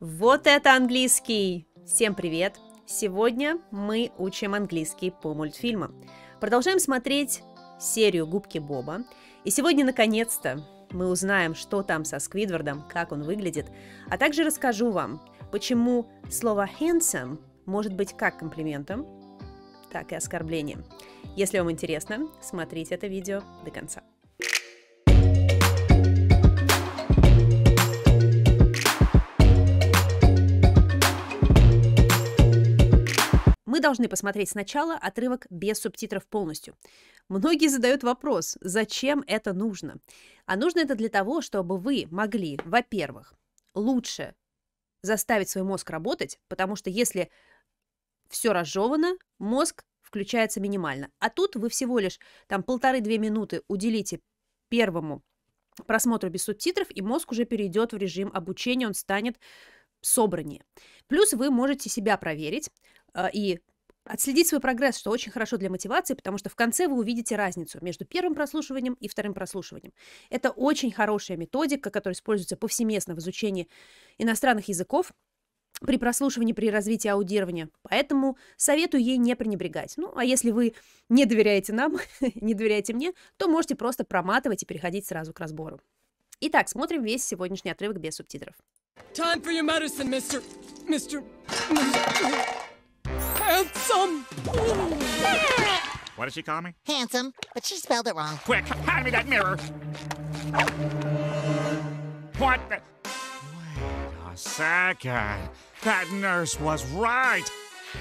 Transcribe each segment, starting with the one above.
Вот это английский! Всем привет! Сегодня мы учим английский по мультфильмам. Продолжаем смотреть серию «Губки Боба». И сегодня, наконец-то, мы узнаем, что там со Сквидвардом, как он выглядит, а также расскажу вам, почему слово handsome может быть как комплиментом, так и оскорблением. Если вам интересно, смотрите это видео до конца. Мы должны посмотреть сначала отрывок без субтитров полностью. Многие задают вопрос, зачем это нужно? А нужно это для того, чтобы вы могли, во-первых, лучше заставить свой мозг работать, потому что если все разжевано, мозг включается минимально. А тут вы всего лишь там полторы-две минуты уделите первому просмотру без субтитров, и мозг уже перейдет в режим обучения, он станет собраннее. Плюс вы можете себя проверить и отследить свой прогресс, что очень хорошо для мотивации, потому что в конце вы увидите разницу между первым прослушиванием и вторым прослушиванием. Это очень хорошая методика, которая используется повсеместно в изучении иностранных языков при прослушивании, при развитии аудирования. Поэтому советую ей не пренебрегать. Ну, а если вы не доверяете нам, не доверяете мне, то можете просто проматывать и переходить сразу к разбору. Итак, смотрим весь сегодняшний отрывок без субтитров. Time for your medicine, Mr. Mr. Mr. Handsome! What did she call me? Handsome, but she spelled it wrong. Quick, hand me that mirror. What the? Wait a second. That nurse was right.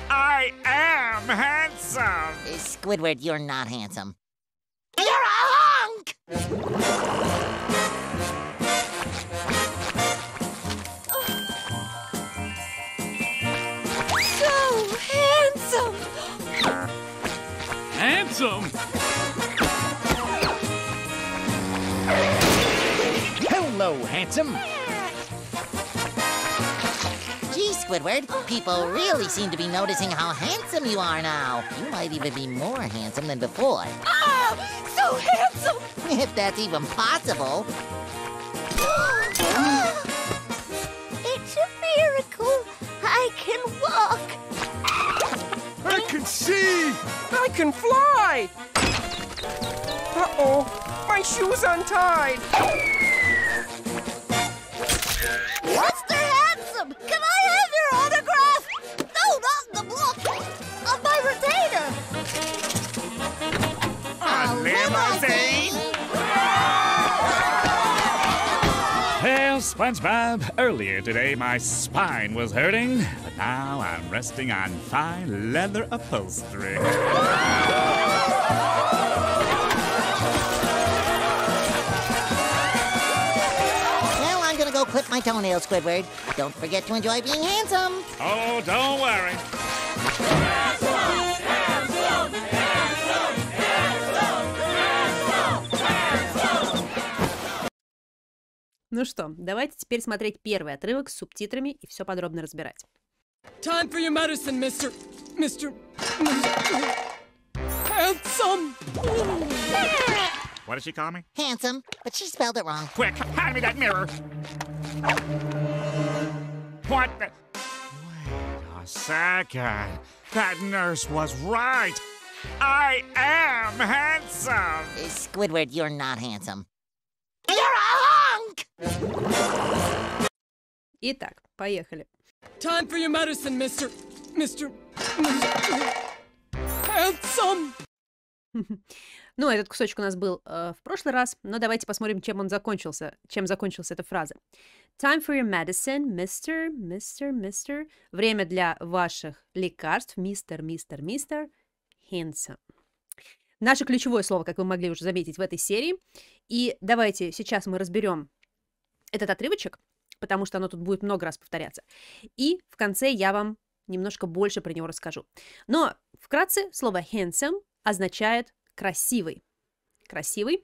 I am handsome. Uh, Squidward, you're not handsome. You're a hunk! Handsome! Hello, handsome. Gee, Squidward, people really seem to be noticing how handsome you are now. You might even be more handsome than before. Ah, so handsome! If that's even possible. It's a miracle. I can walk. Can see! I can fly! Uh-oh, my shoe's untied! SpongeBob, earlier today my spine was hurting, but now I'm resting on fine leather upholstery. Well, I'm gonna go clip my toenails, Squidward. Don't forget to enjoy being handsome. Oh, don't worry. Ну что, давайте теперь смотреть первый отрывок с субтитрами и все подробно разбирать. Time for your medicine, Mr. Mr. Mr. Handsome! What did she call me? Handsome, but she spelled it wrong. Quick, hand me that mirror. What the? Wait a second. That nurse was right. I am handsome. Uh, Squidward, you're not handsome. You're a! Итак, поехали. Time for your medicine. Mr. Mr. Handsome! Ну, этот кусочек у нас был э, в прошлый раз, но давайте посмотрим, чем он закончился, чем закончилась эта фраза. Time for your medicine, Mr. Mr. Mr. Время для ваших лекарств, мистер, мистер, мистер, handsome. Наше ключевое слово, как вы могли уже заметить в этой серии. И давайте сейчас мы разберем этот отрывочек, потому что оно тут будет много раз повторяться. И в конце я вам немножко больше про него расскажу. Но вкратце слово handsome означает красивый. Красивый.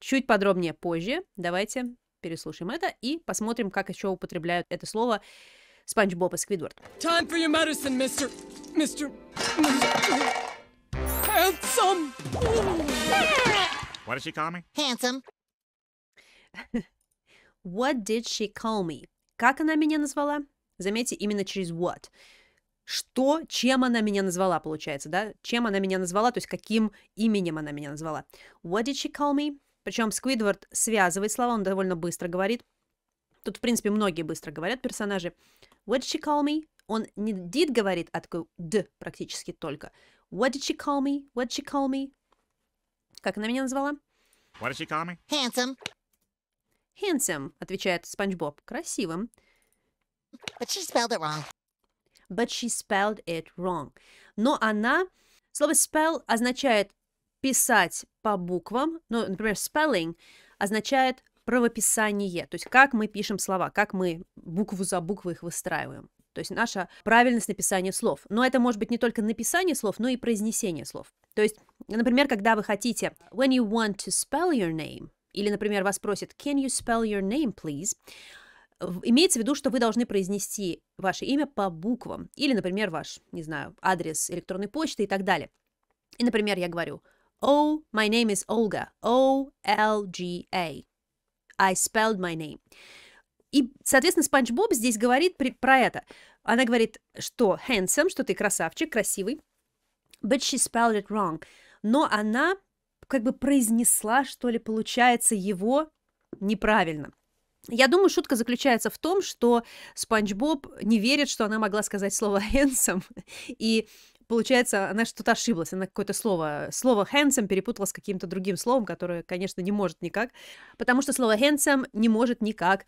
Чуть подробнее позже. Давайте переслушаем это и посмотрим, как еще употребляют это слово Спанч Боб и Сквидвард. Time for your medicine. Mr. Mr. Handsome! What did she call me? Handsome, What did she call me? Как она меня назвала? Заметьте, именно через what. Что, чем она меня назвала, получается, да? Чем она меня назвала, то есть каким именем она меня назвала. What did she call me? Причем Сквидвард связывает слова, он довольно быстро говорит. Тут, в принципе, многие быстро говорят персонажи. What did she call me? Он не did говорит, а такой д практически только. What did she call me? What did she call me? Как она меня назвала? What did she call me? Handsome, Handsome, отвечает Спанч Боб. Красивым. but she spelled it wrong. But she spelled it wrong. Но она... Слово spell означает писать по буквам. Ну, например, spelling означает правописание. То есть как мы пишем слова, как мы букву за буквой их выстраиваем. То есть наша правильность написания слов. Но это может быть не только написание слов, но и произнесение слов. То есть, например, когда вы хотите when you want to spell your name, или, например, вас просят can you spell your name, please, имеется в виду, что вы должны произнести ваше имя по буквам. Или, например, ваш, не знаю, адрес электронной почты и так далее. И, например, я говорю Oh, my name is Olga. O-L-G-A. I spelled my name. И, соответственно, Спанч Боб здесь говорит при- про это. Она говорит, что handsome, что ты красавчик, красивый, but she spelled it wrong. Но она как бы произнесла, что ли, получается, его неправильно. Я думаю, шутка заключается в том, что Спанч Боб не верит, что она могла сказать слово handsome, и получается, она что-то ошиблась, она какое-то слово, слово handsome перепутала с каким-то другим словом, которое, конечно, не может никак, потому что слово handsome не может никак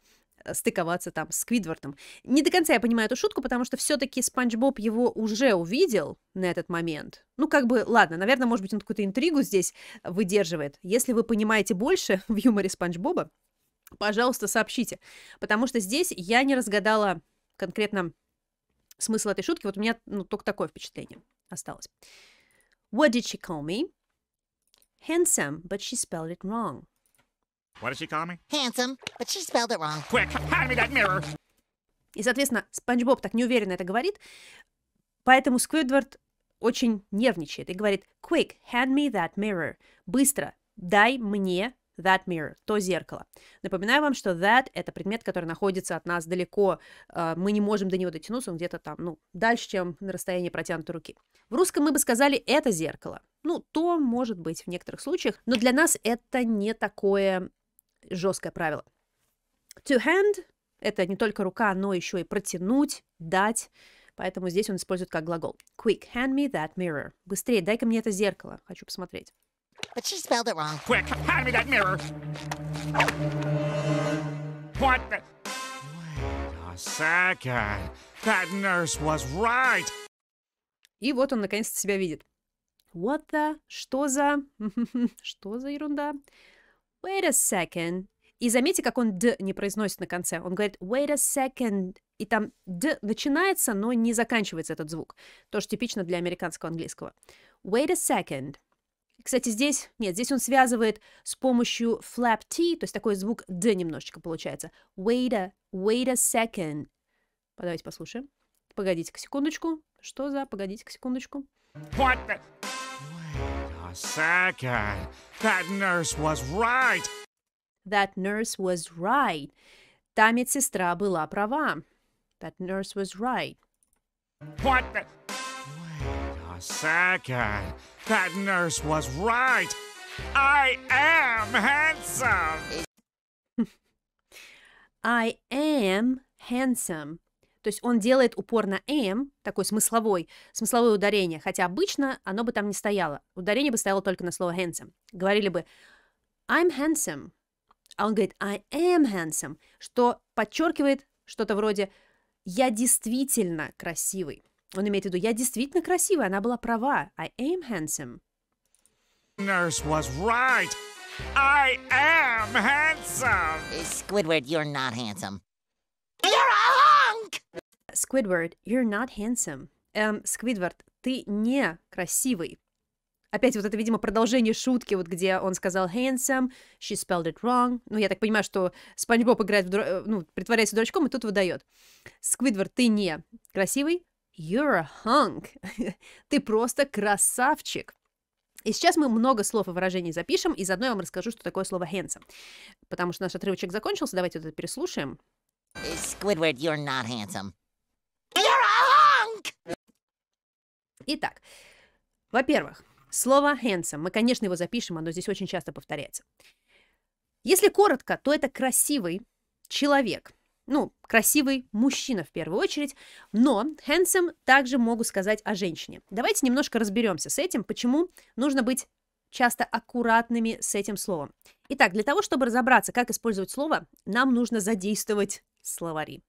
стыковаться там с Сквидвардом. Не до конца я понимаю эту шутку, потому что все-таки Спанч Боб его уже увидел на этот момент. Ну, как бы, ладно, наверное, может быть, он какую-то интригу здесь выдерживает. Если вы понимаете больше в юморе Спанч Боба, пожалуйста, сообщите. Потому что здесь я не разгадала конкретно смысл этой шутки. Вот у меня ну, только такое впечатление осталось. What did she call me? Handsome, but she spelled it wrong. What did she call me? Handsome, but she spelled it wrong. Quick, hand me that mirror. И, соответственно, Спанч Боб так неуверенно это говорит, поэтому Сквидвард очень нервничает и говорит «Quick, hand me that mirror». Быстро, дай мне that mirror, то зеркало. Напоминаю вам, что that — это предмет, который находится от нас далеко, э, мы не можем до него дотянуться, он где-то там, ну, дальше, чем на расстоянии протянутой руки. В русском мы бы сказали «это зеркало». Ну, то может быть в некоторых случаях, но для нас это не такое жесткое правило. To hand — это не только рука, но еще и протянуть, дать. Поэтому здесь он использует как глагол. Quick, hand me that mirror. Быстрее, дай-ка мне это зеркало. Хочу посмотреть. But she spelled it wrong. Quick, hand me that mirror. What the? Wait a second. That nurse was right. И вот он наконец-то себя видит. What the? Что за? Что за ерунда? Wait a second. И заметьте, как он «д» не произносит на конце. Он говорит wait a second. И там «д» начинается, но не заканчивается этот звук. Тоже типично для американского английского. Wait a second. Кстати, здесь, нет, здесь он связывает с помощью flap T, то есть такой звук «д» немножечко получается. Wait a, wait a second. Давайте послушаем. Погодите-ка секундочку. Что за? Погодите-ка секундочку. What the? Wait a second. That nurse was right. That nurse was right. Та медсестра была права. That nurse was right. What the? Wait a second. That nurse was right. I am handsome. I am handsome. То есть он делает упор на am, такой смысловой, смысловое ударение, хотя обычно оно бы там не стояло. Ударение бы стояло только на слово handsome. Говорили бы I'm handsome, а он говорит I am handsome, что подчеркивает что-то вроде я действительно красивый. Он имеет в виду, я действительно красивый, она была права. I am handsome. Nurse was right. I am handsome. Squidward, you're not handsome. Squidward, you're not handsome. Эм, Сквидвард, ты не красивый. Опять вот это, видимо, продолжение шутки, вот где он сказал handsome, she spelled it wrong. Ну, я так понимаю, что Спанч Боб играет, в дура- э, ну, притворяется дурачком и тут выдает. Сквидвард, ты не красивый, you're a hunk. ты просто красавчик. И сейчас мы много слов и выражений запишем, и заодно я вам расскажу, что такое слово handsome. Потому что наш отрывочек закончился, давайте вот это переслушаем. Squidward, you're not handsome. Итак, во-первых, слово handsome. Мы, конечно, его запишем, оно здесь очень часто повторяется. Если коротко, то это красивый человек. Ну, красивый мужчина в первую очередь, но handsome также могу сказать о женщине. Давайте немножко разберемся с этим, почему нужно быть часто аккуратными с этим словом. Итак, для того, чтобы разобраться, как использовать слово, нам нужно задействовать словари.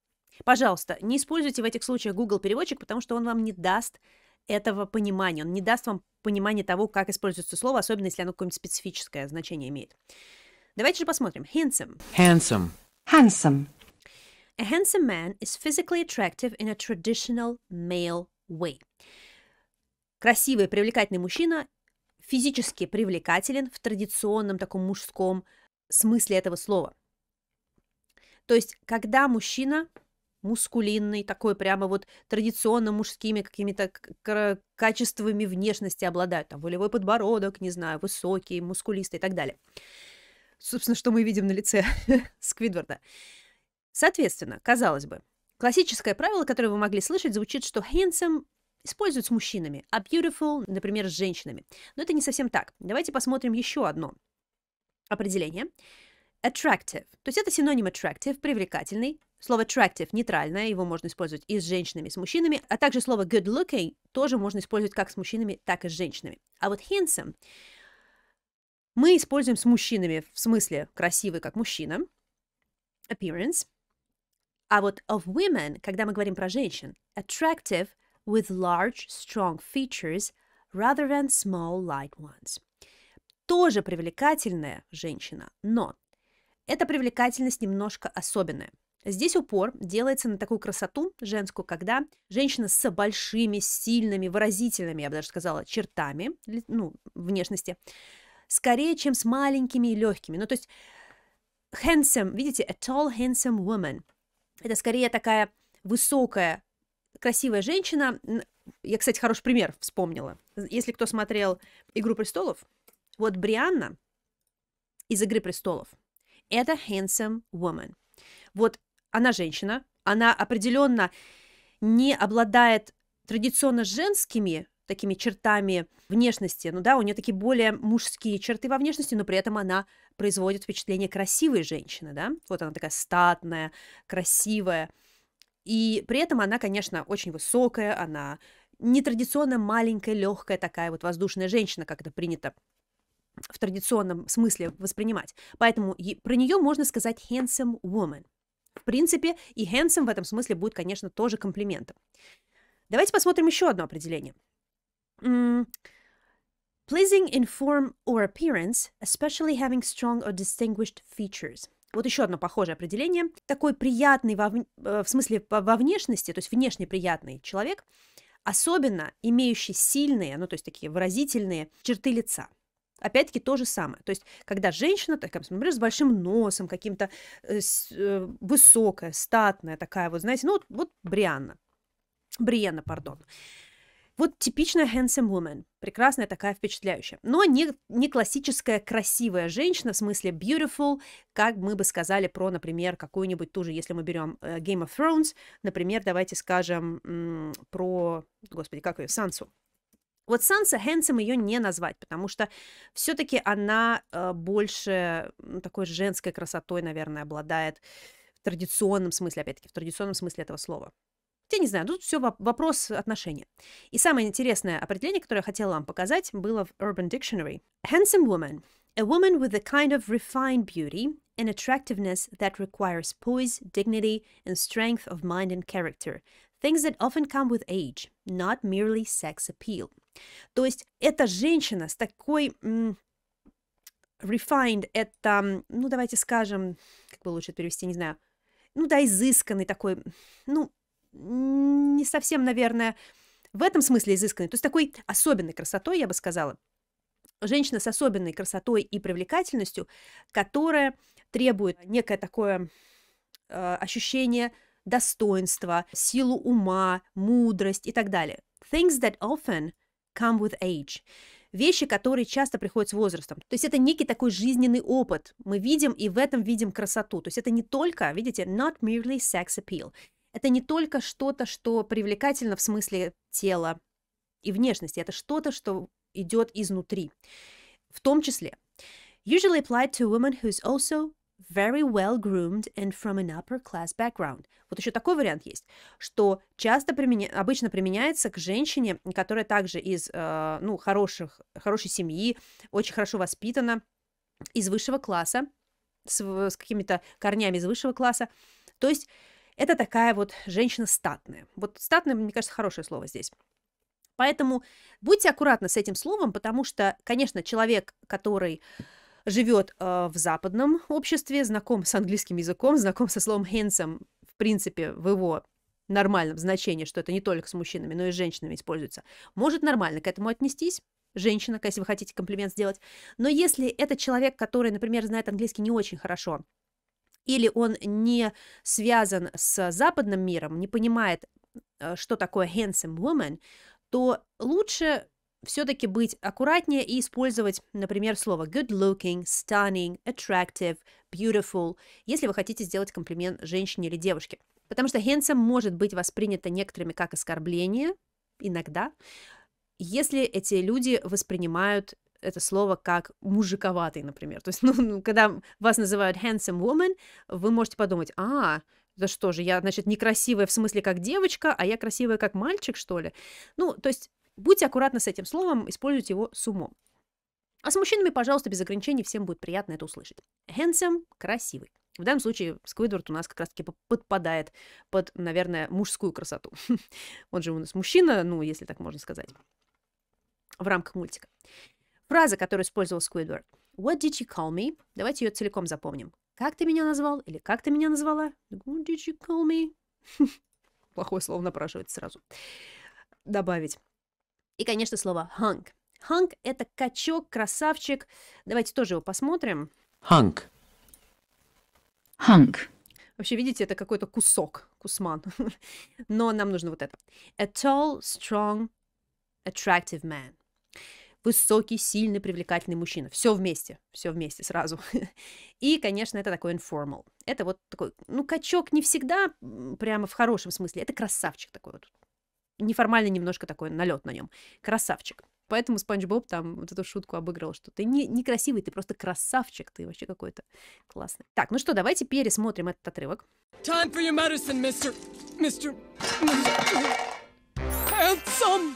Пожалуйста, не используйте в этих случаях Google переводчик, потому что он вам не даст этого понимания, он не даст вам понимания того, как используется слово, особенно если оно какое-нибудь специфическое значение имеет. Давайте же посмотрим. Handsome. Handsome. Handsome. A handsome man is physically attractive in a traditional male way. Красивый, привлекательный мужчина физически привлекателен в традиционном таком мужском смысле этого слова. То есть, когда мужчина мускулинный, такой прямо вот традиционно мужскими какими-то качествами внешности обладает, там волевой подбородок, не знаю, высокий, мускулистый и так далее. Собственно, что мы видим на лице Сквидварда. Соответственно, казалось бы, классическое правило, которое вы могли слышать, звучит, что handsome используют с мужчинами, а beautiful, например, с женщинами. Но это не совсем так. Давайте посмотрим еще одно определение. Attractive. То есть это синоним attractive, привлекательный. Слово attractive нейтральное, его можно использовать и с женщинами, и с мужчинами, а также слово good looking тоже можно использовать как с мужчинами, так и с женщинами. А вот handsome мы используем с мужчинами в смысле красивый как мужчина, appearance, а вот of women, когда мы говорим про женщин, attractive with large, strong features rather than small, light ones. Тоже привлекательная женщина, но эта привлекательность немножко особенная. Здесь упор делается на такую красоту женскую, когда женщина с большими, сильными, выразительными, я бы даже сказала, чертами ну, внешности, скорее, чем с маленькими и легкими. Ну, то есть handsome, видите, a tall, handsome woman. Это скорее такая высокая, красивая женщина. Я, кстати, хороший пример вспомнила. Если кто смотрел «Игру престолов», вот Брианна из «Игры престолов» — это handsome woman. Вот она женщина, она определенно не обладает традиционно женскими такими чертами внешности. Ну да, у нее такие более мужские черты во внешности, но при этом она производит впечатление красивой женщины, да. Вот она такая статная, красивая. И при этом она, конечно, очень высокая, она нетрадиционно маленькая, легкая такая вот воздушная женщина, как это принято в традиционном смысле воспринимать. Поэтому про нее можно сказать handsome woman. В принципе, и handsome в этом смысле будет, конечно, тоже комплиментом. Давайте посмотрим еще одно определение. Pleasing in form or appearance, especially having strong or distinguished features. Вот еще одно похожее определение. Такой приятный во, э, в смысле во внешности, то есть внешне приятный человек, особенно имеющий сильные, ну то есть такие выразительные черты лица. Опять-таки то же самое. То есть, когда женщина, так, например, с большим носом, каким-то э, э, высокая, статная такая, вот, знаете, ну вот, вот Брианна. Бриенна, пардон. Вот типичная handsome woman, прекрасная такая, впечатляющая. Но не, не классическая красивая женщина, в смысле beautiful, как мы бы сказали про, например, какую-нибудь ту же, если мы берем uh, Game of Thrones, например, давайте скажем про, господи, как ее, Сансу. Вот Санса Хэнсом ее не назвать, потому что все-таки она э, больше ну, такой женской красотой, наверное, обладает в традиционном смысле, опять-таки, в традиционном смысле этого слова. Я не знаю, тут все вопрос отношения. И самое интересное определение, которое я хотела вам показать, было в Urban Dictionary. Handsome woman. A woman with a kind of refined beauty and attractiveness that requires poise, dignity, and strength of mind and character. Things that often come with age, not merely sex appeal. То есть это женщина с такой refined, это, ну, давайте скажем, как бы лучше перевести, не знаю, ну да, изысканный такой, ну, не совсем, наверное, в этом смысле изысканный, то есть такой особенной красотой, я бы сказала. Женщина с особенной красотой и привлекательностью, которая требует некое такое э, ощущение достоинства, силу ума, мудрость и так далее. Things that often come with age. вещи, которые часто приходят с возрастом. То есть это некий такой жизненный опыт. Мы видим и в этом видим красоту. То есть это не только, видите, not merely sex appeal. Это не только что-то, что привлекательно в смысле тела и внешности. Это что-то, что идет изнутри. В том числе usually applied to a woman who's also very well groomed and from an upper class background. Вот еще такой вариант есть, что часто применя... обычно применяется к женщине, которая также из э, ну, хороших, хорошей семьи, очень хорошо воспитана, из высшего класса, с, с какими-то корнями из высшего класса. То есть это такая вот женщина статная. Вот статная, мне кажется, хорошее слово здесь. Поэтому будьте аккуратны с этим словом, потому что, конечно, человек, который живет э, в западном обществе, знаком с английским языком, знаком со словом handsome, в принципе, в его нормальном значении, что это не только с мужчинами, но и с женщинами используется, может нормально к этому отнестись, женщина, если вы хотите комплимент сделать. Но если это человек, который, например, знает английский не очень хорошо, или он не связан с западным миром, не понимает, э, что такое handsome woman, то лучше все-таки быть аккуратнее и использовать, например, слово good looking, stunning, attractive, beautiful, если вы хотите сделать комплимент женщине или девушке. Потому что handsome может быть воспринято некоторыми как оскорбление, иногда, если эти люди воспринимают это слово как мужиковатый, например. То есть, ну, ну когда вас называют handsome woman, вы можете подумать, а, да что же, я, значит, некрасивая в смысле как девочка, а я красивая как мальчик, что ли? Ну, то есть будьте аккуратны с этим словом, используйте его с умом. А с мужчинами, пожалуйста, без ограничений, всем будет приятно это услышать. Handsome – красивый. В данном случае Сквидвард у нас как раз-таки подпадает под, наверное, мужскую красоту. Он же у нас мужчина, ну, если так можно сказать, в рамках мультика. Фраза, которую использовал Сквидвард. What did you call me? Давайте ее целиком запомним. Как ты меня назвал? Или как ты меня назвала? What did you call me? Плохое слово напрашивается сразу. Добавить. И, конечно, слово hunk. Hunk — это качок, красавчик. Давайте тоже его посмотрим. Hunk. Hunk. Вообще, видите, это какой-то кусок, кусман. Но нам нужно вот это. A tall, strong, attractive man высокий, сильный, привлекательный мужчина. Все вместе, все вместе сразу. И, конечно, это такой informal. Это вот такой, ну, качок не всегда прямо в хорошем смысле, это красавчик такой вот. Неформальный немножко такой налет на нем. Красавчик. Поэтому Спанч Боб там вот эту шутку обыграл, что ты не, не красивый, ты просто красавчик, ты вообще какой-то классный. Так, ну что, давайте пересмотрим этот отрывок. Time for your medicine. Mr. Mr. Handsome.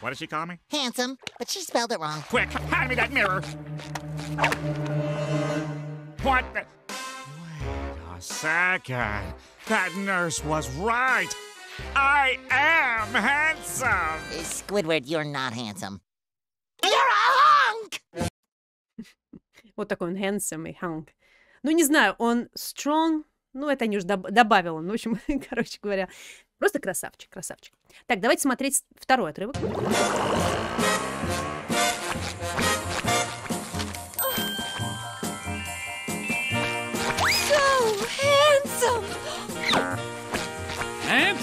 What did she call me? Handsome, but she spelled it wrong. Quick, hand me that mirror. What the? Wait a second. That nurse was right. I am handsome. Squidward, you're not handsome. You're a hunk! Вот такой он handsome и hunk. Ну, не знаю, он strong, ну, это они уже доб- добавил он. В общем, короче говоря, Просто красавчик, красавчик. Так, давайте смотреть второй отрывок.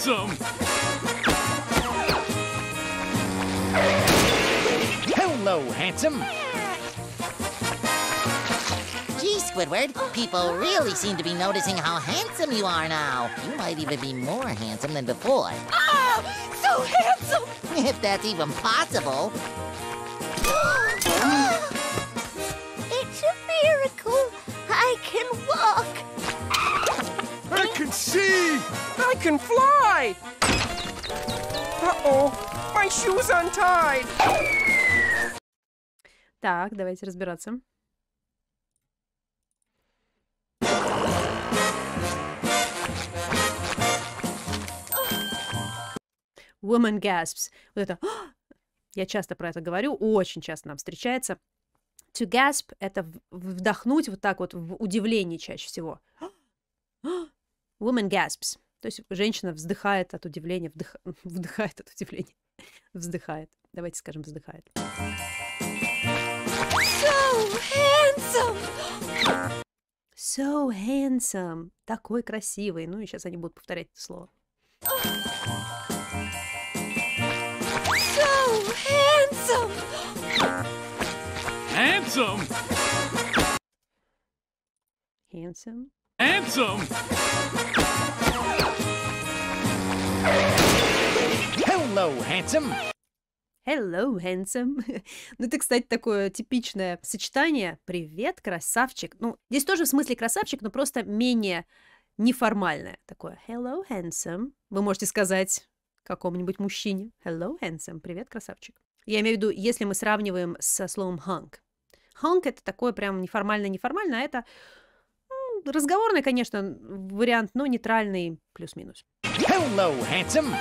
Handsome. Hello, handsome. Gee, Squidward. People really seem to be noticing how handsome you are now. You might even be more handsome than before. Oh, so handsome! if that's even possible. Ah! See. I can fly! Uh-oh, my shoe's untied! Так, давайте разбираться. woman gasps. Вот это я часто про это говорю, очень часто нам встречается. To gasp — это вдохнуть вот так вот в удивлении чаще всего. Woman gasps. То есть женщина вздыхает от удивления, вдых... вдыхает от удивления, вздыхает. Давайте скажем, вздыхает. So handsome! So handsome. Такой красивый. Ну и сейчас они будут повторять это слово. So handsome! Handsome! Handsome. Handsome. Hello, handsome. Hello, handsome. ну, это, кстати, такое типичное сочетание. Привет, красавчик. Ну, здесь тоже в смысле красавчик, но просто менее неформальное. Такое hello, handsome. Вы можете сказать какому-нибудь мужчине. Hello, handsome. Привет, красавчик. Я имею в виду, если мы сравниваем со словом hunk. Hunk — это такое прям неформально-неформально, а это разговорный, конечно, вариант, но нейтральный плюс-минус. Hello, handsome.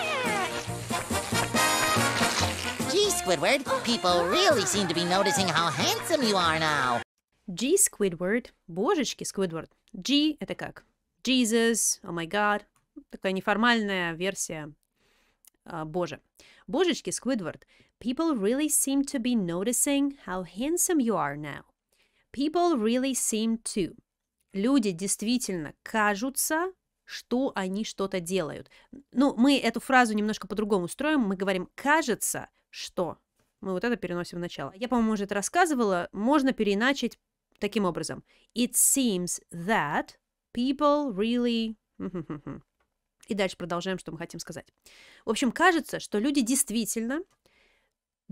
Gee, Squidward, people really seem to be noticing how handsome you are now. G Squidward. Божечки, Squidward. G — это как? Jesus, oh my god. Такая неформальная версия а, Боже. Божечки, Squidward. People really seem to be noticing how handsome you are now. People really seem to. Люди действительно кажутся, что они что-то делают. Ну, мы эту фразу немножко по-другому строим. Мы говорим «кажется, что». Мы вот это переносим в начало. Я, по-моему, уже это рассказывала. Можно переиначить таким образом. It seems that people really... И дальше продолжаем, что мы хотим сказать. В общем, кажется, что люди действительно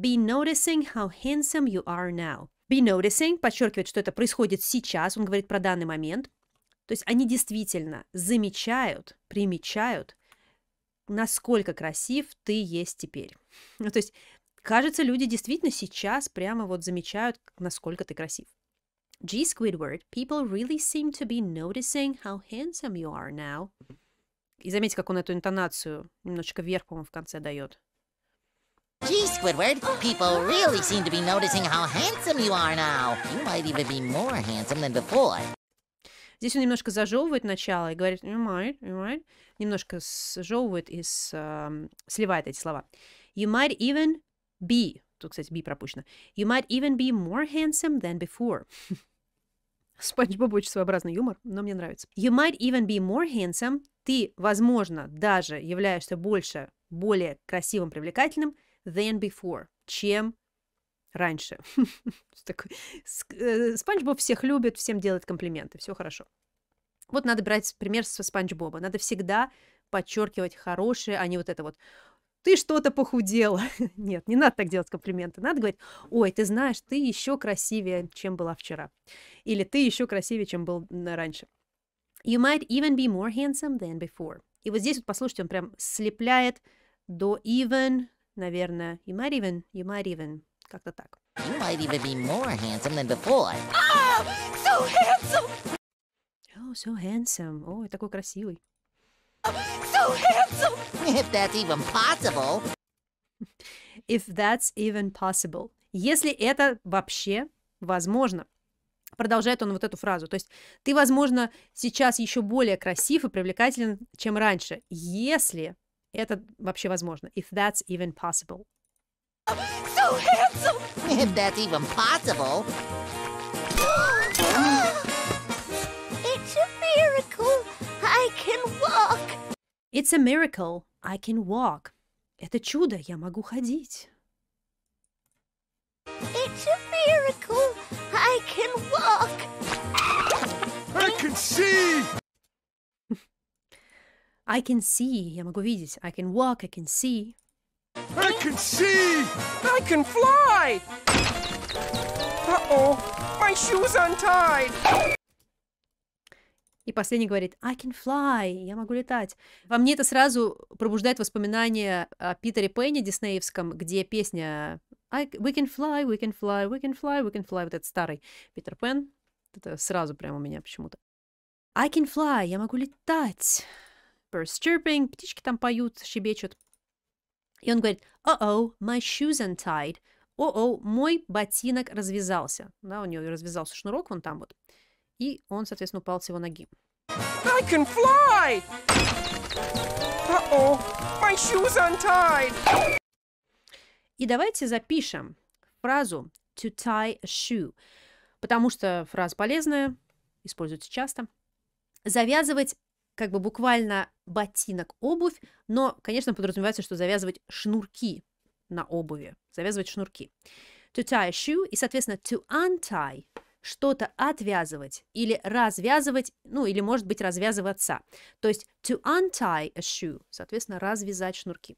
be noticing how handsome you are now. Be noticing подчеркивает, что это происходит сейчас, он говорит про данный момент. То есть они действительно замечают, примечают, насколько красив ты есть теперь. Ну, то есть, кажется, люди действительно сейчас прямо вот замечают, насколько ты красив. G Squidward, people really seem to be noticing how handsome you are now. И заметьте, как он эту интонацию немножечко вверх, по-моему, в конце дает. Gee, Squidward, people really seem to be noticing how handsome you are now. You might even be more handsome than before. Здесь он немножко зажевывает начало и говорит you might, you might, немножко сжевывает и с, э, сливает эти слова. You might even be, тут, кстати, be пропущено. You might even be more handsome than before. Спанч Боб очень своеобразный юмор, но мне нравится. You might even be more handsome. Ты, возможно, даже являешься больше, более красивым, привлекательным than before, чем раньше. Э, Спанч Боб всех любит, всем делает комплименты, все хорошо. Вот надо брать пример со Спанч Боба. Надо всегда подчеркивать хорошее, а не вот это вот ты что-то похудела. Нет, не надо так делать комплименты. Надо говорить, ой, ты знаешь, ты еще красивее, чем была вчера. Или ты еще красивее, чем был раньше. You might even be more handsome than before. И вот здесь вот, послушайте, он прям слепляет до even, наверное, you might even, you might even, как-то так. You might even be more handsome than before. Oh, so handsome! Oh, so handsome. Ой, такой красивый. So handsome! If that's even possible. If that's even possible. Если это вообще возможно. Продолжает он вот эту фразу. То есть ты, возможно, сейчас еще более красив и привлекателен, чем раньше, если это вообще возможно. If that's even possible. So handsome! If that's even possible. It's a miracle. I can walk. It's a miracle. I can walk. Это чудо, я могу ходить. It's a miracle. I can walk. I can see. I can see. Я могу видеть. I can walk. I can see. I can see. I can fly! Uh-oh, my shoe's untied. И последний говорит I can fly. Я могу летать. Во мне это сразу пробуждает воспоминания о Питере Пенне диснеевском, где песня I, We can fly, we can fly, we can fly, we can fly. Вот этот старый Питер Пен. Это сразу прямо у меня почему-то. I can fly. Я могу летать. Birds chirping. Птички там поют, щебечут. И он говорит, oh-oh, my shoes untied. О-о, мой ботинок развязался. Да, у него развязался шнурок вон там вот. И он, соответственно, упал с его ноги. I can fly! Uh-oh, my shoe's untied. И давайте запишем фразу to tie a shoe, потому что фраза полезная, используется часто. Завязывать как бы буквально ботинок, обувь, но, конечно, подразумевается, что завязывать шнурки на обуви, завязывать шнурки. To tie a shoe и, соответственно, to untie что-то отвязывать или развязывать, ну или, может быть, развязываться. То есть to untie a shoe, соответственно, развязать шнурки.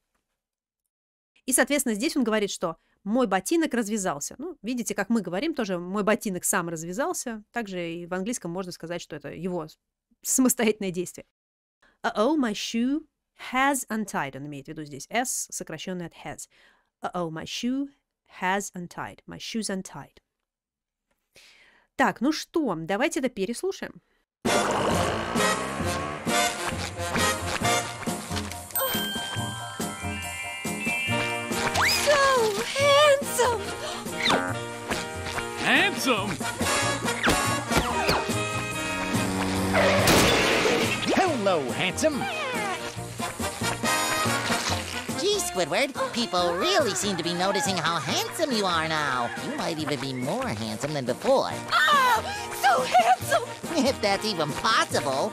И, соответственно, здесь он говорит, что мой ботинок развязался. Ну, видите, как мы говорим, тоже мой ботинок сам развязался. Также и в английском можно сказать, что это его самостоятельное действие. Uh-oh, my shoe has untied. Он имеет в виду здесь S, сокращенный от has. Uh-oh, my shoe has untied. My shoe's untied. Так, ну что, давайте это переслушаем. So handsome! Handsome! Hello, handsome. Gee, Squidward, people really seem to be noticing how handsome you are now. You might even be more handsome than before. Ah, so handsome! If that's even possible.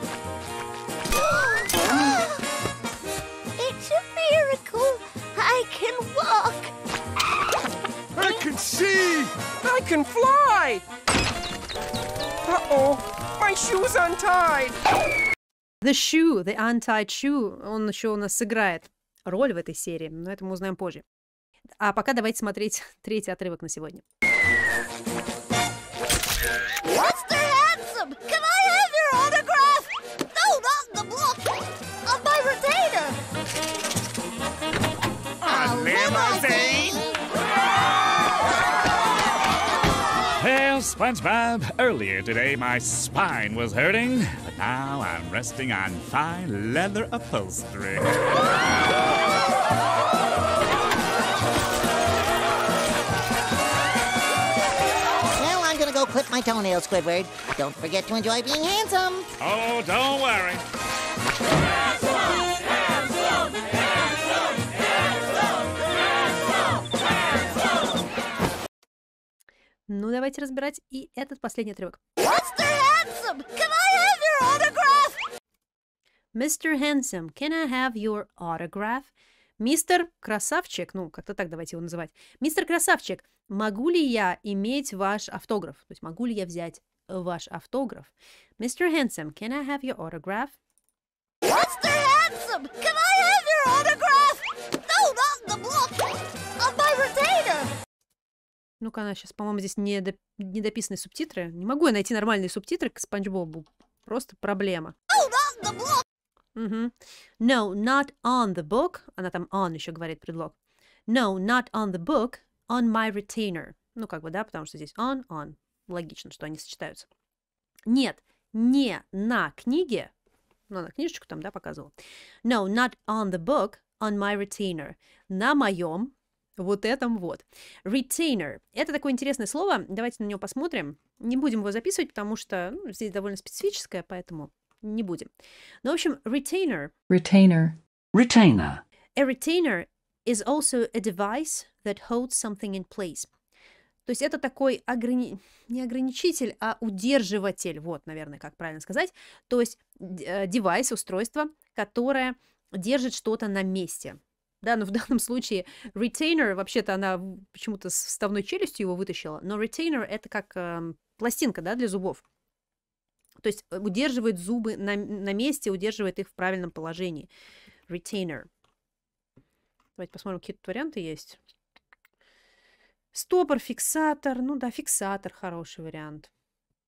It's a miracle. I can walk. I can see. I can fly! Uh-oh, my shoe's untied! The Shoe, The Untied Shoe, он еще у нас сыграет роль в этой серии, но это мы узнаем позже. А пока давайте смотреть третий отрывок на сегодня. SpongeBob, earlier today my spine was hurting, but now I'm resting on fine leather upholstery. Well, I'm gonna go clip my toenails, Squidward. Don't forget to enjoy being handsome. Oh, don't worry. Ну, давайте разбирать и этот последний отрывок. Mr. Handsome, can I have your autograph? Mr. Handsome, can I have your autograph? Мистер Красавчик, ну, как-то так давайте его называть. Мистер Красавчик, могу ли я иметь ваш автограф? То есть могу ли я взять ваш автограф? Mr. Handsome, can I have your autograph? Mr. Handsome, can I have your autograph? No, not the book. Ну-ка, она сейчас, по-моему, здесь не доп- недописанные субтитры. Не могу я найти нормальные субтитры к Спанч Бобу. Просто проблема. Мгм. No, not on the book. Она там on еще говорит предлог. No, not on the book, on my retainer. Ну, как бы, да, потому что здесь on, on. Логично, что они сочетаются. Нет, не на книге. Ну, она книжечку там, да, показывала. No, not on the book, on my retainer. На моем вот этом вот. Retainer. Это такое интересное слово. Давайте на него посмотрим. Не будем его записывать, потому что ну, здесь довольно специфическое, поэтому не будем. Ну, в общем, retainer. Retainer. Retainer. A retainer is also a device that holds something in place. То есть это такой ограни... не ограничитель, а удерживатель. Вот, наверное, как правильно сказать. То есть э, девайс, устройство, которое держит что-то на месте. Да, но в данном случае retainer, вообще-то она почему-то с вставной челюстью его вытащила, но retainer это как эм, пластинка, да, для зубов. То есть э, удерживает зубы на, на месте, удерживает их в правильном положении. Retainer. Давайте посмотрим, какие тут варианты есть. Стопор, фиксатор. Ну да, фиксатор хороший вариант.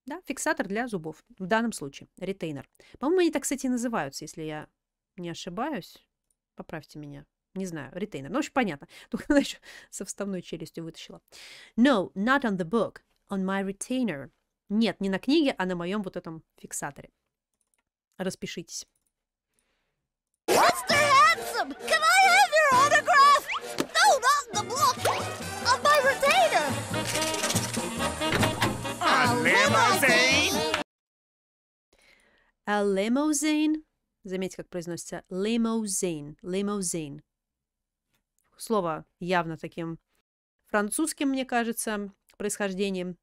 Да, фиксатор для зубов. В данном случае. Ретейнер. По-моему, они так, кстати, и называются, если я не ошибаюсь. Поправьте меня. Не знаю, ретейнер. Ну, в общем, понятно. Только она еще со вставной челюстью вытащила. No, not on the book. On my retainer. Нет, не на книге, а на моем вот этом фиксаторе. Распишитесь. Mr. Handsome, can I have your autograph? No, not the book. On my retainer. A limousine? A limousine. Заметьте, как произносится limousine. Limousine. Слово явно таким французским, мне кажется, происхождением.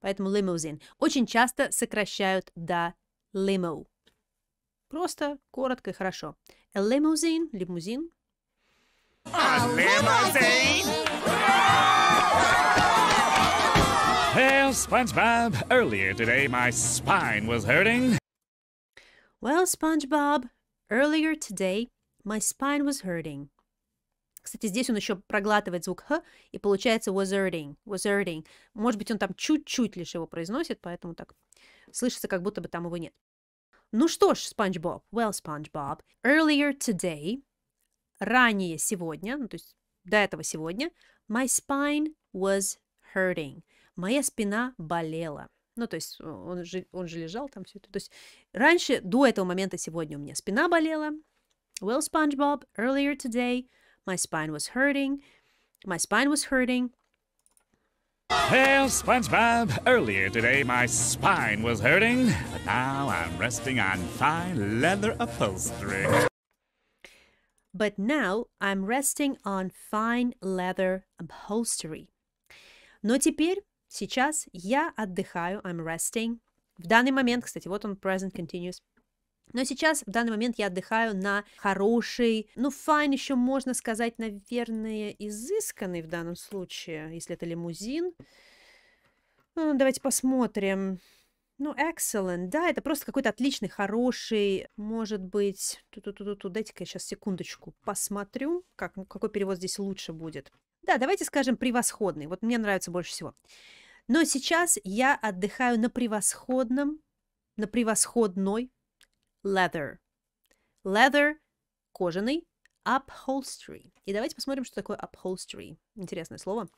Поэтому limousine. Очень часто сокращают до limo. Просто, коротко и хорошо. A limousine, лимузин. A limousine? Well, SpongeBob, earlier today my spine was hurting. Well, SpongeBob, earlier today my spine was hurting. Кстати, здесь он еще проглатывает звук «х», и получается was hurting. Может быть, он там чуть-чуть лишь его произносит, поэтому так слышится, как будто бы там его нет. Ну что ж, SpongeBob, well, SpongeBob, earlier today, ранее сегодня, ну, то есть до этого сегодня, my spine was hurting. Моя спина болела. Ну, то есть он же, он же лежал там все это. То есть раньше, до этого момента сегодня у меня спина болела. Well, SpongeBob, earlier today, my spine was hurting. My spine was hurting. Well, SpongeBob, earlier today my spine was hurting, but now I'm resting on fine leather upholstery. But now I'm resting on fine leather upholstery. Но теперь, сейчас я отдыхаю, I'm resting. В данный момент, кстати, вот он present continuous. Но сейчас, в данный момент, я отдыхаю на хороший, ну, fine еще можно сказать, наверное, изысканный в данном случае, если это лимузин. Ну, давайте посмотрим. Ну, excellent, да, это просто какой-то отличный, хороший, может быть... Ту-ту-ту-ту, дайте-ка я сейчас секундочку посмотрю, как, какой перевод здесь лучше будет. Да, давайте скажем превосходный, вот мне нравится больше всего. Но сейчас я отдыхаю на превосходном, на превосходной leather. Leather – кожаный, upholstery. И давайте посмотрим, что такое upholstery. Интересное слово.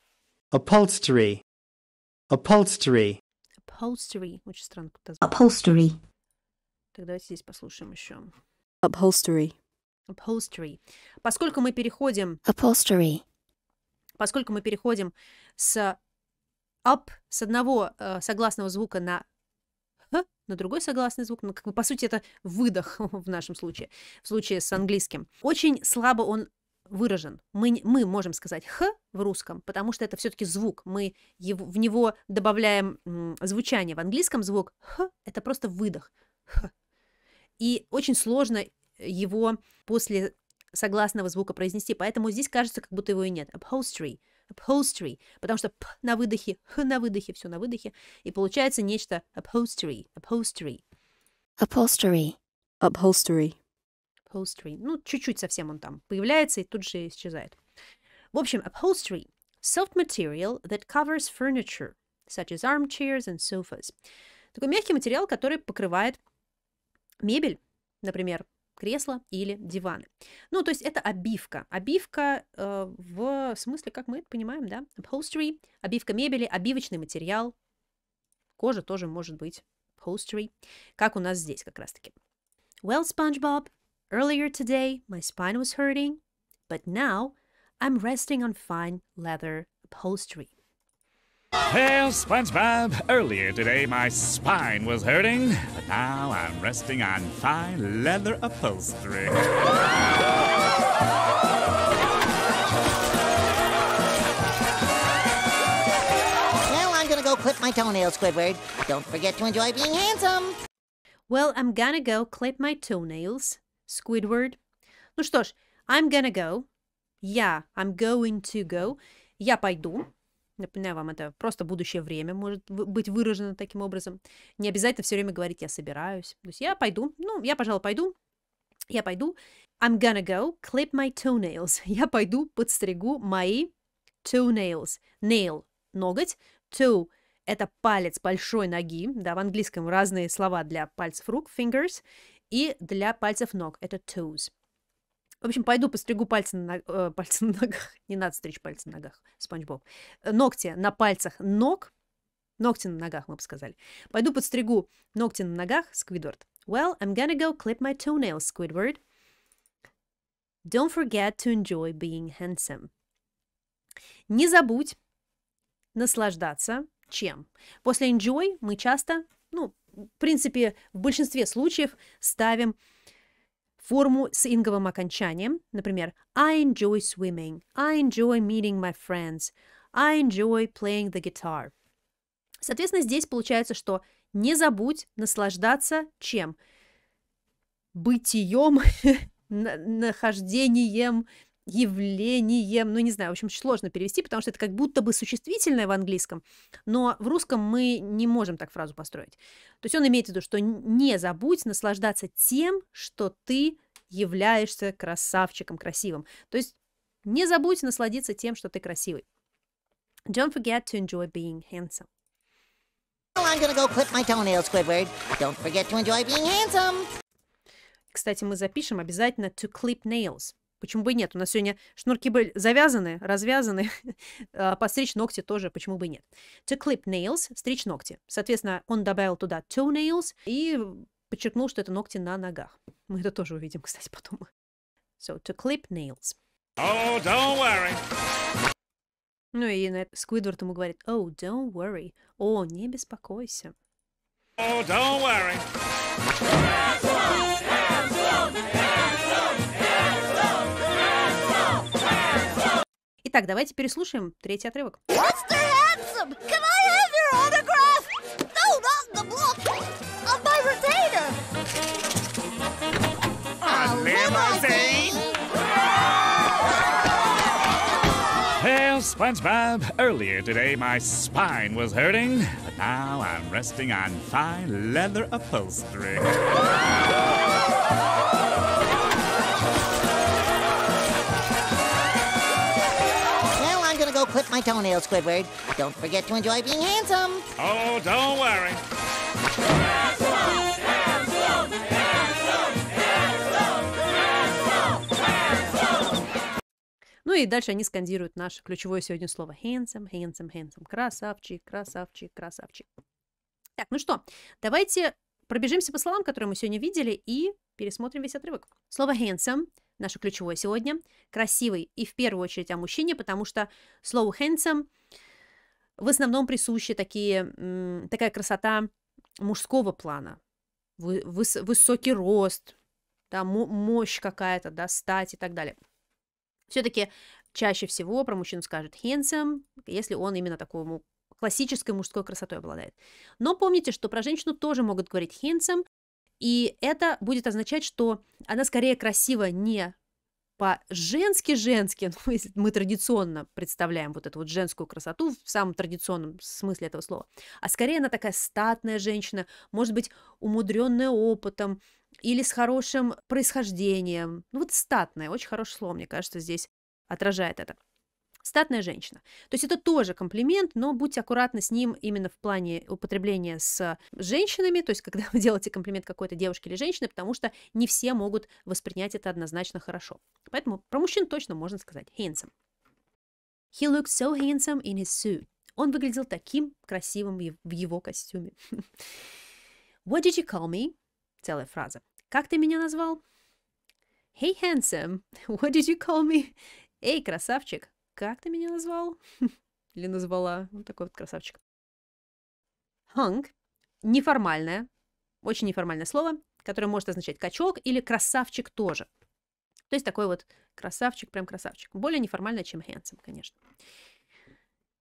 Upholstery. Upholstery. Upholstery. Очень странно как-то. Upholstery. Так, давайте здесь послушаем еще. Upholstery. Upholstery. Поскольку мы переходим, Upholstery. поскольку мы переходим с up, с одного э, согласного звука на на другой согласный звук, ну, как бы, по сути, это выдох в нашем случае, в случае с английским. Очень слабо он выражен. Мы, мы можем сказать х в русском, потому что это все-таки звук. Мы его, в него добавляем м, звучание. В английском звук х – это просто выдох. Х. И очень сложно его после согласного звука произнести, поэтому здесь кажется, как будто его и нет. Upholstery, upholstery, потому что п на выдохе, х на выдохе, все на выдохе, и получается нечто upholstery, upholstery, Upholstery. Upholstery. upholstery. Ну, чуть-чуть совсем он там появляется и тут же исчезает. В общем, upholstery – soft material that covers furniture, such as armchairs and sofas. Такой мягкий материал, который покрывает мебель, например, кресла или диваны. Ну, то есть это обивка. Обивка э, в смысле, как мы это понимаем, да? Upholstery, обивка мебели, обивочный материал. Кожа тоже может быть upholstery, как у нас здесь как раз-таки. Well, SpongeBob, earlier today my spine was hurting, but now I'm resting on fine leather upholstery. Well, SpongeBob, earlier today my spine was hurting, but now I'm resting on fine leather upholstery. Well, I'm gonna go clip my toenails, Squidward. Don't forget to enjoy being handsome. Well, I'm gonna go clip my toenails, Squidward. Ну что ж, I'm gonna go. Я, I'm going to go. Я пойду. Напоминаю вам, это просто будущее время может быть выражено таким образом. Не обязательно все время говорить «я собираюсь». То есть я пойду. Ну, я, пожалуй, пойду. Я пойду. I'm gonna go clip my toenails. Я пойду подстригу мои toenails. Nail – ноготь. Toe – это палец большой ноги. Да, в английском разные слова для пальцев рук – fingers. И для пальцев ног – это toes. В общем, пойду постригу пальцы на, э, пальцы на ногах. Не надо стричь пальцы на ногах, Спанч Боб. Э, Ногти на пальцах ног. Ногти на ногах, мы бы сказали. Пойду подстригу ногти на ногах, Сквидвард. Well, I'm gonna go clip my toenails, Squidward. Don't forget to enjoy being handsome. Не забудь наслаждаться чем? После enjoy мы часто, ну, в принципе, в большинстве случаев ставим форму с инговым окончанием. Например, I enjoy swimming. I enjoy meeting my friends. I enjoy playing the guitar. Соответственно, здесь получается, что не забудь наслаждаться чем? Бытием, на- нахождением, явлением, ну не знаю, в общем, сложно перевести, потому что это как будто бы существительное в английском, но в русском мы не можем так фразу построить. То есть он имеет в виду, что не забудь наслаждаться тем, что ты являешься красавчиком, красивым. То есть не забудь насладиться тем, что ты красивый. Don't forget to enjoy being handsome. Well, I'm gonna go clip my toenails, Squidward. Don't forget to enjoy being handsome. Кстати, мы запишем обязательно to clip nails. Почему бы и нет? У нас сегодня шнурки были завязаны, развязаны. А постричь ногти тоже, почему бы и нет. To clip nails – стричь ногти. Соответственно, он добавил туда toenails и подчеркнул, что это ногти на ногах. Мы это тоже увидим, кстати, потом. So, to clip nails. Oh, don't worry. Ну и на это Сквидвард ему говорит, oh, don't worry. О, не беспокойся. Oh, don't worry. Итак, давайте переслушаем третий отрывок. Monster Handsome! Can I have your autograph? No, not the book! On my retainer! A limousine? Well, SpongeBob, earlier today my spine was hurting, but now I'm resting on fine leather upholstery. My toenails, Squidward. Don't forget to enjoy being handsome. Oh, don't worry. Ну и дальше они скандируют наше ключевое сегодня слово handsome, handsome, handsome. Красавчик, красавчик, красавчик. Так, ну что, давайте пробежимся по словам, которые мы сегодня видели, и пересмотрим весь отрывок. Слово handsome наше ключевое сегодня. Красивый и в первую очередь о мужчине, потому что слову handsome в основном присущи такие, такая красота мужского плана. Вы- выс- высокий рост, да, мо- мощь какая-то, да, стать и так далее. Все-таки чаще всего про мужчину скажут handsome, если он именно такой му- классической мужской красотой обладает. Но помните, что про женщину тоже могут говорить handsome, и это будет означать, что она скорее красива не по-женски-женски, ну, если мы традиционно представляем вот эту вот женскую красоту в самом традиционном смысле этого слова, а скорее она такая статная женщина, может быть, умудренная опытом или с хорошим происхождением. Ну вот статная, очень хорошее слово, мне кажется, здесь отражает это. Статная женщина. То есть это тоже комплимент, но будьте аккуратны с ним именно в плане употребления с женщинами, то есть когда вы делаете комплимент какой-то девушке или женщине, потому что не все могут воспринять это однозначно хорошо. Поэтому про мужчин точно можно сказать handsome. He looked so handsome in his suit. Он выглядел таким красивым в его костюме. What did you call me? Целая фраза. Как ты меня назвал? Hey, handsome. What did you call me? Эй, красавчик. Как ты меня назвал? Или назвала? Вот такой вот красавчик. Hunk. Неформальное. Очень неформальное слово, которое может означать качок или красавчик тоже. То есть такой вот красавчик, прям красавчик. Более неформальное, чем handsome, конечно.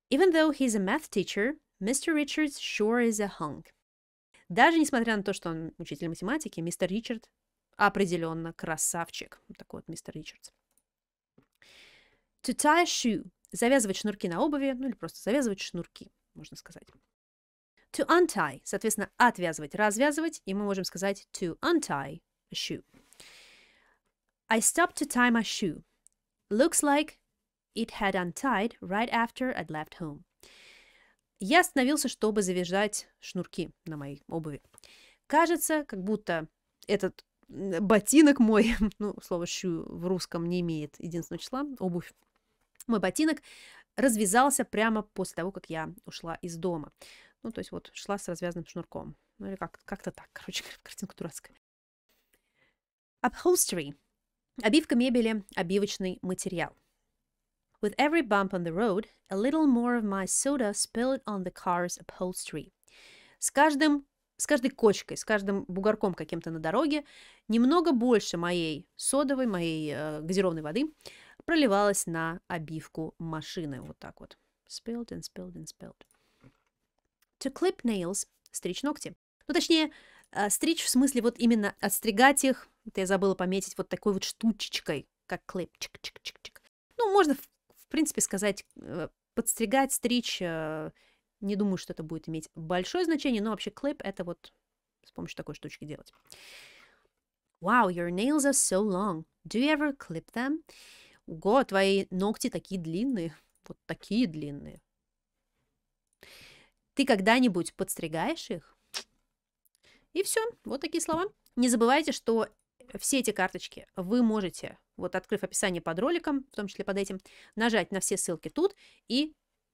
Even though he's a math teacher, Mr. Richards sure is a hunk. Даже несмотря на то, что он учитель математики, мистер Ричард определенно красавчик. Такой вот мистер Ричардс. To tie a shoe. Завязывать шнурки на обуви, ну или просто завязывать шнурки, можно сказать. To untie. Соответственно, отвязывать, развязывать. И мы можем сказать to untie a shoe. I stopped to tie my shoe. Looks like it had untied right after I'd left home. Я остановился, чтобы завязать шнурки на моей обуви. Кажется, как будто этот ботинок мой, ну, слово shoe в русском не имеет единственного числа, обувь, мой ботинок развязался прямо после того, как я ушла из дома. Ну, то есть вот шла с развязанным шнурком. Ну, или как- как-то так, короче, картинка дурацкая. Upholstery. Обивка мебели, обивочный материал. With every bump on the road, a little more of my soda spilled on the car's upholstery. С каждым с каждой кочкой, с каждым бугорком каким-то на дороге немного больше моей содовой, моей э, газированной воды проливалось на обивку машины. Вот так вот. Spilled and spilled and spilled. To clip nails – стричь ногти. Ну, точнее, э, стричь в смысле вот именно отстригать их. Это я забыла пометить вот такой вот штучечкой, как клип. Чик-чик-чик-чик. Ну, можно, в, в принципе, сказать, э, подстригать, стричь. э, Не думаю, что это будет иметь большое значение, но вообще клип это вот с помощью такой штучки делать. Wow, your nails are so long. Do you ever clip them? Ого, твои ногти такие длинные. Вот такие длинные. Ты когда-нибудь подстригаешь их? И все, вот такие слова. Не забывайте, что все эти карточки вы можете, вот открыв описание под роликом, в том числе под этим, нажать на все ссылки тут и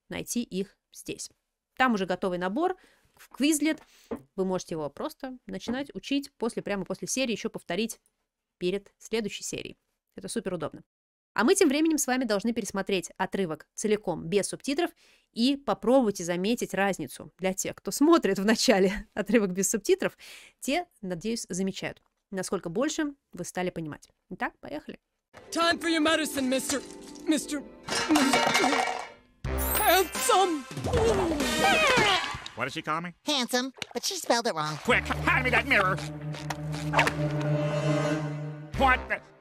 найти их здесь. Там уже готовый набор в Quizlet. Вы можете его просто начинать учить после, прямо после серии, еще повторить перед следующей серией. Это супер удобно. А мы тем временем с вами должны пересмотреть отрывок целиком, без субтитров, и попробуйте заметить разницу для тех, кто смотрит в начале отрывок без субтитров. Те, надеюсь, замечают, насколько больше вы стали понимать. Итак, поехали. Time for your medicine, Mr. Mr. Mr. Handsome! What did she call me? Handsome, but she spelled it wrong. Quick, hand me that mirror. What the?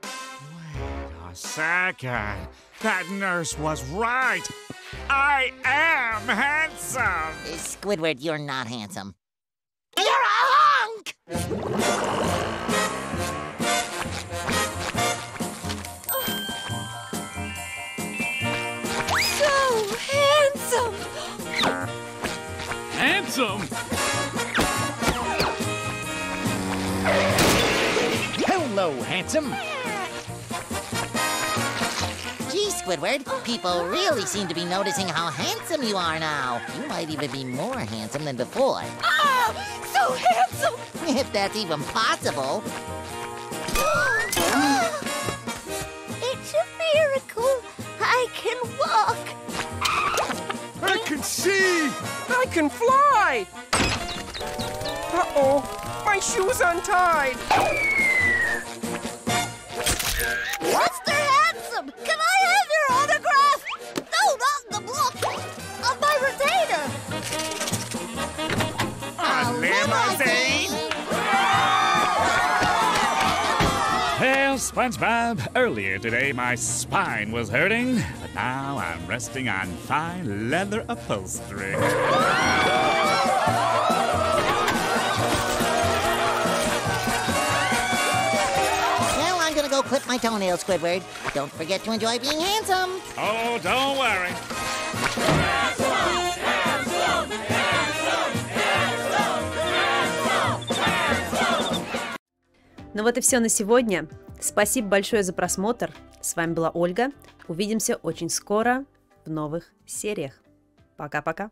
Wait a second. That nurse was right. I am handsome. Squidward, you're not handsome. You're a hunk! So handsome! Handsome! Hello, handsome. Squidward, people really seem to be noticing how handsome you are now. You might even be more handsome than before. Ah, so handsome! If that's even possible. it's a miracle. I can walk. I can see. I can fly! Uh-oh, my shoe's untied. Mr. Handsome, can I SpongeBob, earlier today my spine was hurting, but now I'm resting on fine leather upholstery. Well, I'm gonna go clip my toenails, Squidward. Don't forget to enjoy being handsome. Oh, don't worry. Ну вот и все на сегодня. Спасибо большое за просмотр. С вами была Ольга. Увидимся очень скоро в новых сериях. Пока-пока.